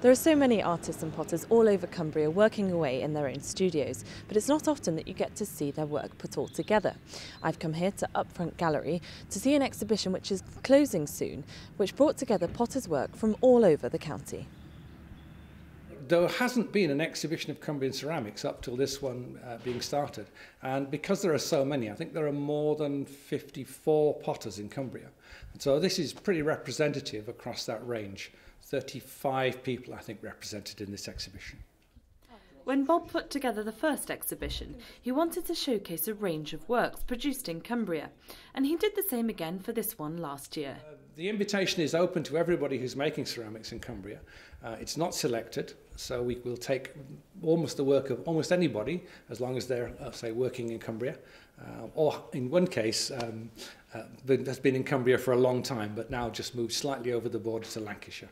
There are so many artists and potters all over Cumbria working away in their own studios, but it's not often that you get to see their work put all together. I've come here to Upfront Gallery to see an exhibition which is closing soon, which brought together potters' work from all over the county. There hasn't been an exhibition of Cumbrian ceramics up till this one uh, being started. And because there are so many, I think there are more than 54 potters in Cumbria. And so this is pretty representative across that range. 35 people, I think, represented in this exhibition. When Bob put together the first exhibition, he wanted to showcase a range of works produced in Cumbria, and he did the same again for this one last year. Uh, the invitation is open to everybody who's making ceramics in Cumbria. Uh, it's not selected, so we will take almost the work of almost anybody, as long as they're, uh, say, working in Cumbria. Uh, or in one case, um, uh, has been in Cumbria for a long time, but now just moved slightly over the border to Lancashire.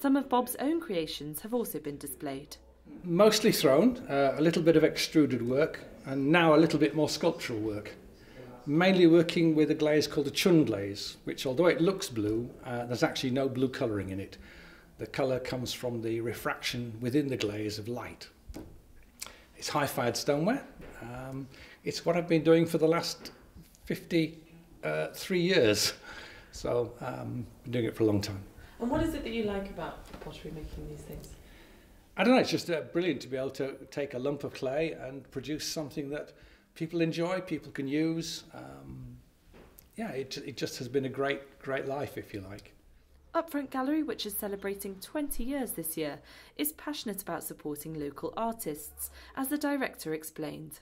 Some of Bob's own creations have also been displayed. Mostly thrown, uh, a little bit of extruded work, and now a little bit more sculptural work. Mainly working with a glaze called a chun glaze, which although it looks blue, uh, there's actually no blue colouring in it. The colour comes from the refraction within the glaze of light. It's high-fired stoneware. Um, it's what I've been doing for the last 53 uh, years. So um, been doing it for a long time. And what is it that you like about pottery making these things? I don't know, it's just uh, brilliant to be able to take a lump of clay and produce something that people enjoy, people can use. Um, yeah, it, it just has been a great, great life, if you like. Upfront Gallery, which is celebrating 20 years this year, is passionate about supporting local artists, as the director explained.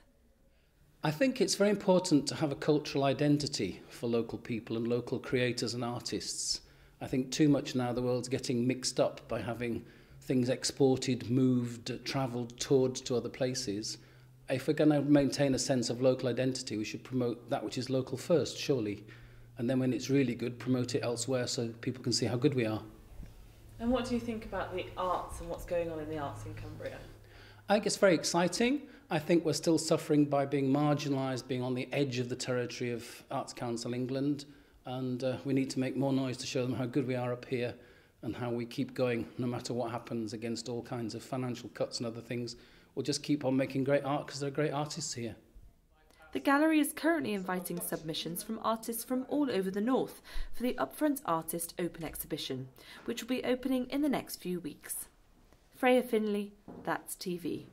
I think it's very important to have a cultural identity for local people and local creators and artists. I think too much now the world's getting mixed up by having things exported, moved, travelled, toured to other places. If we're going to maintain a sense of local identity, we should promote that which is local first, surely. And then when it's really good, promote it elsewhere so people can see how good we are. And what do you think about the arts and what's going on in the arts in Cumbria? I think it's very exciting. I think we're still suffering by being marginalised, being on the edge of the territory of Arts Council England, and uh, we need to make more noise to show them how good we are up here and how we keep going no matter what happens against all kinds of financial cuts and other things. We'll just keep on making great art because there are great artists here. The gallery is currently inviting submissions from artists from all over the north for the Upfront Artist Open Exhibition, which will be opening in the next few weeks. Freya Finley, That's TV.